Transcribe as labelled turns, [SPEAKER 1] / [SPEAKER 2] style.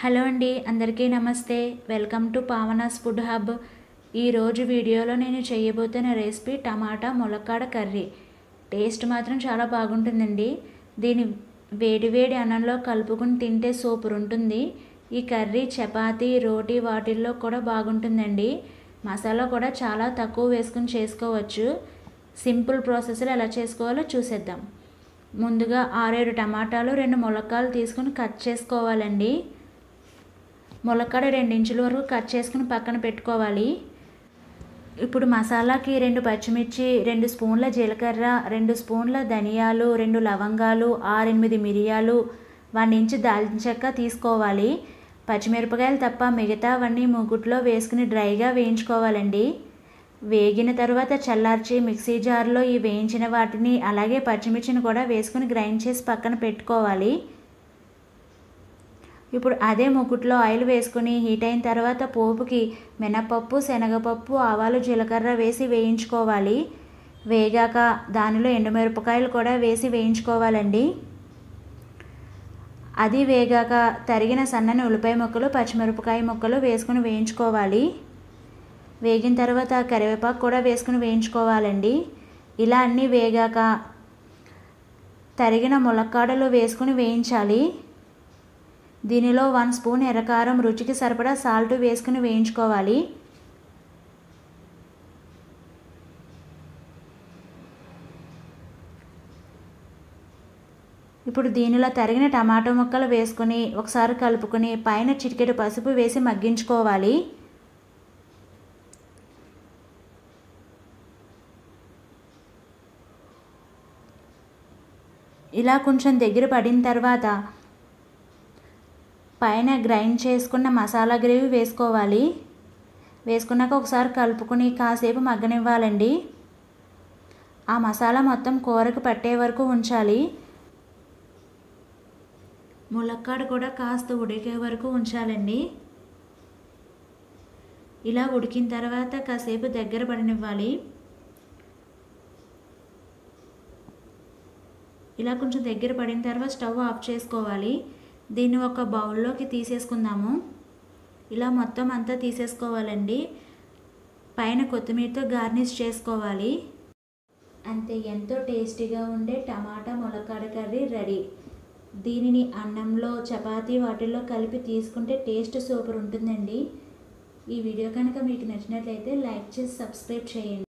[SPEAKER 1] Hello అండి అందరికీ నమస్తే. Welcome to Pavana's food hub. ఈరోజు వీడియోలో నేను చేయబోతున్న రెసిపీ టమాటా ములక్కాడ కర్రీ. టేస్ట్ మాత్రం చాలా బాగుంటుందండి. దీని వేడివేడి అన్నంలో కలుపుకుని తింటే సూపర్ ఉంటుంది. ఈ కర్రీ చపాతీ రోటీ వాటిల్లో కూడా బాగుంటుందండి. మసాలా కూడా చాలా తక్కువ వేసుకుని చేసుకోవచ్చు. సింపుల్ ప్రాసెస్లో ఎలా చేసుకోవాలో చూసేద్దాం. ముందుగా ఆరేడు టమాటాలు రెండు ములక్కాలు తీసుకుని కట్ చేసుకోవాలండి. ములక్కాడ రెండు ఇంచుల వరకు కట్ చేసుకుని పక్కన పెట్టుకోవాలి. ఇప్పుడు మసాలాకి రెండు పచ్చిమిర్చి రెండు స్పూన్ల జీలకర్ర రెండు స్పూన్ల ధనియాలు రెండు లవంగాలు ఆరెనిమిది మిరియాలు వన్ ఇంచ్ దాల్చిన చెక్క తీసుకోవాలి. పచ్చిమిరపకాయలు తప్ప మిగతావన్నీ మూగుట్లో వేసుకుని డ్రైగా వేయించుకోవాలండి. వేగిన తర్వాత చల్లార్చి మిక్సీ జార్లో ఈ వేయించిన వాటిని అలాగే పచ్చిమిర్చిని కూడా వేసుకుని గ్రైండ్ చేసి పక్కన పెట్టుకోవాలి. ఇప్పుడు అదే ముకుట్లో ఆయిల్ వేసుకుని హీట్ అయిన తర్వాత పోపుకి మినపప్పు శనగపప్పు ఆవాలు జీలకర్ర వేసి వేయించుకోవాలి. వేగాక దానిలో ఎండుమిరపకాయలు కూడా వేసి వేయించుకోవాలండి. అది వేగాక తరిగిన సన్నని ఉల్లిపాయ ముక్కలు పచ్చిమిరపకాయ ముక్కలు వేసుకుని వేయించుకోవాలి. వేగిన తర్వాత కరివేపాకు కూడా వేసుకుని వేయించుకోవాలండి. ఇలా అన్నీ వేగాక తరిగిన ములక్కాడలు వేసుకుని వేయించాలి. దీనిలో వన్ స్పూన్ ఎర్రకారం రుచికి సరిపడా సాల్ట్ వేసుకుని వేయించుకోవాలి. ఇప్పుడు దీనిలో తరిగిన టమాటో ముక్కలు వేసుకుని ఒకసారి కలుపుకొని పైన చిటికెడు పసుపు వేసి మగ్గించుకోవాలి. ఇలా కొంచెం దగ్గర పడిన తర్వాత పైన గ్రైండ్ చేసుకున్న మసాలా గ్రేవీ వేసుకోవాలి. వేసుకున్నాక ఒకసారి కలుపుకొని కాసేపు మగ్గనివ్వాలండి. ఆ మసాలా మొత్తం కూరకు పట్టే వరకు ఉంచాలి. ములక్కాడ కూడా కాస్త ఉడికే వరకు ఉంచాలండి. ఇలా ఉడికిన తర్వాత కాసేపు దగ్గర పడనివ్వాలి. ఇలా కొంచెం దగ్గర పడిన తర్వాత స్టవ్ ఆఫ్ చేసుకోవాలి. దీన్ని ఒక బౌల్లోకి తీసేసుకుందాము. ఇలా మొత్తం అంతా తీసేసుకోవాలండి. పైన కొత్తిమీరతో గార్నిష్ చేసుకోవాలి. అంతే ఎంతో టేస్టీగా ఉండే టమాటా ములక్కాడ కర్రీ రెడీ. దీనిని అన్నంలో చపాతీ వాటిల్లో కలిపి తీసుకుంటే టేస్ట్ సూపర్ ఉంటుందండి. ఈ వీడియో కనుక మీకు నచ్చినట్లయితే లైక్ చేసి సబ్స్క్రైబ్ చేయండి.